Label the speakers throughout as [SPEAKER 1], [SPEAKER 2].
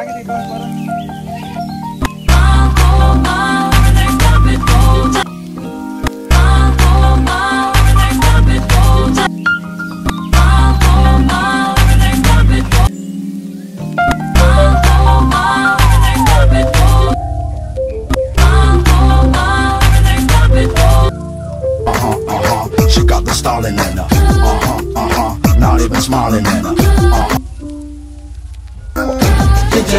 [SPEAKER 1] Pega de baixo agora.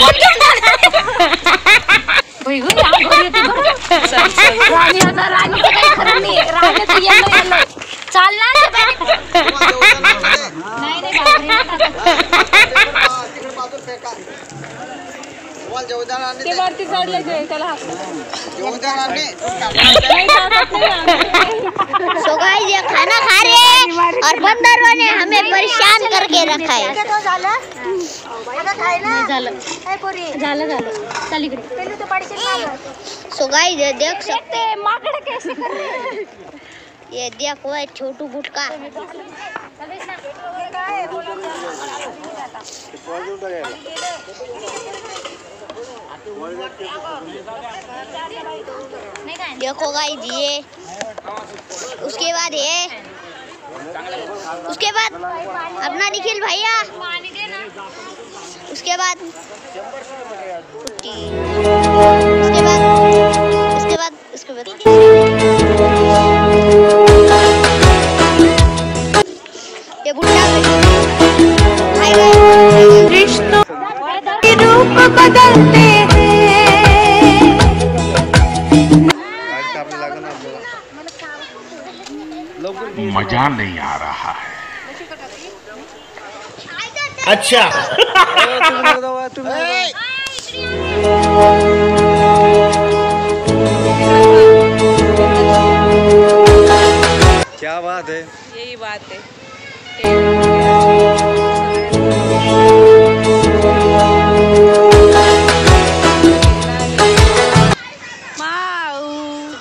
[SPEAKER 2] uh-huh. Not even smiling in her.
[SPEAKER 3] ए पिल्लू hello guys कर पुढे पिल्लू ते वरती चढले ते त्याला
[SPEAKER 4] सो गाइस ये खाना खा रहे हैं और बंदरों ने हमें परेशान करके रखा है। सो गाइस ये देख सकते हैं। माकड़ कैसे कर रहे हैं। ये देखो है छोटू गुटका। देखो गाइस ये उसके बाद ये उसके बाद अपना निखिल भैया उसके बाद। उसके बाद उसके बाद उसके बाद रिश्तों के रूप बदलते
[SPEAKER 5] मज़ा नहीं आ रहा है। अच्छा।
[SPEAKER 1] क्या बात है?
[SPEAKER 3] यही बात है।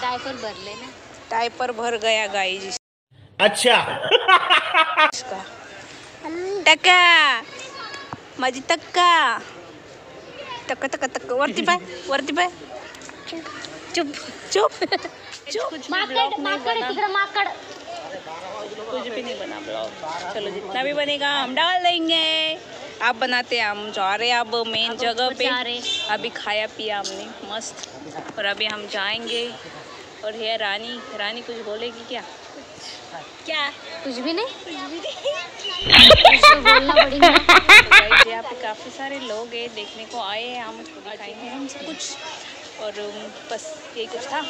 [SPEAKER 4] डायपर भरले ना
[SPEAKER 3] डायपर भर गया गाई
[SPEAKER 6] अच्छा।
[SPEAKER 3] टक्का। माझी टक्का। टक्का टक्का वरती पाय वरती पाय. चुप चुप चुप.
[SPEAKER 4] माकड़ माकड़ तिकडे माकड़।
[SPEAKER 3] कुछ भी नहीं बना ब्लॉग चलो जितना भी बनेगा हम डाल देंगे। आप बनाते हैं हम जा रहे हैं अब मेन जगह पे। अभी खाया पिया हमने मस्त। और अभी हम जाएँगे। और है रानी रानी कुछ बोलेगी क्या? क्या?
[SPEAKER 4] कुछ भी नहीं? कुछ बोलना पड़ेगा
[SPEAKER 3] यहाँ पे काफ़ी सारे लोग हैं देखने को आए हैं हम उसको दिखाएँगे हम सब कुछ। और बस यही कुछ था।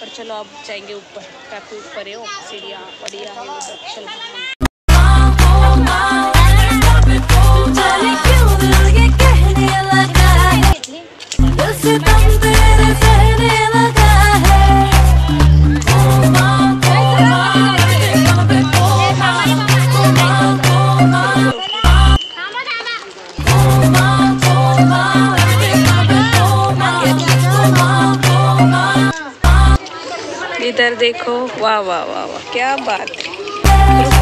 [SPEAKER 3] पर चलो अब जाएँगे ऊपर। काफ़ी ऊपर है वो सीढ़ियाँ बढ़िया है उधर चलो इधर देखो वाह वाह वाह वाह क्या बात है
[SPEAKER 2] uh,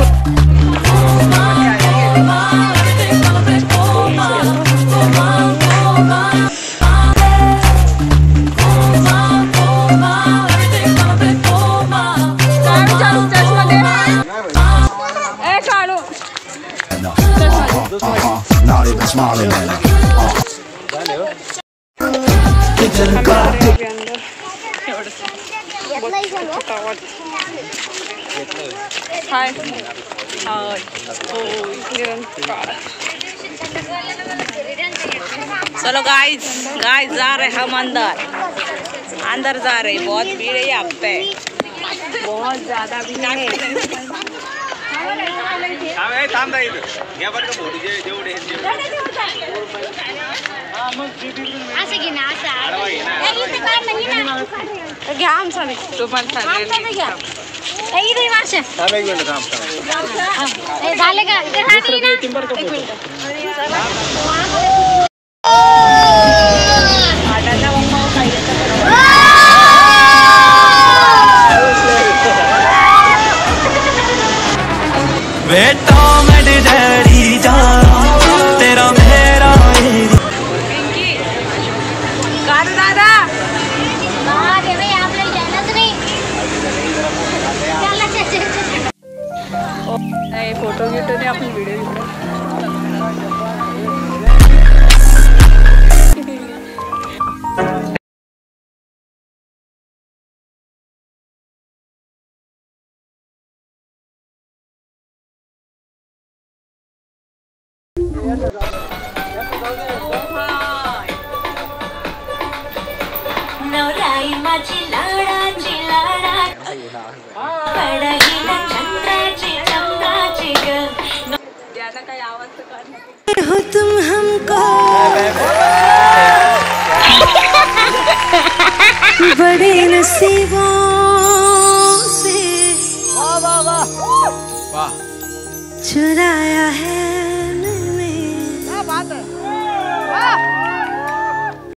[SPEAKER 2] uh-huh, uh-huh, not even smiling at her.
[SPEAKER 3] हाय काढा. चलो गाइस गाइस जा रहे हम अंदर। अंदर जा रहे बहुत भीड़ है यहाँ पे। बहुत ज़्यादा भीड़ है।
[SPEAKER 1] घ्या
[SPEAKER 3] आमचा.
[SPEAKER 4] इथे मासे.
[SPEAKER 1] थांब एक मिनिट थांब थांब.
[SPEAKER 4] ए, झाले का ना? एक मिनिट.
[SPEAKER 6] बेटा मेरे डैडी तेरा मेरा
[SPEAKER 3] पिंकी दादा
[SPEAKER 4] नाही
[SPEAKER 3] फोटो घेतो नाही आपण व्हिडिओ घेतो
[SPEAKER 7] नवराई माझी लाडाची लाडा पडहिला हो तुम हमको। बड़े नसीबों से चुराया है क्या बात है?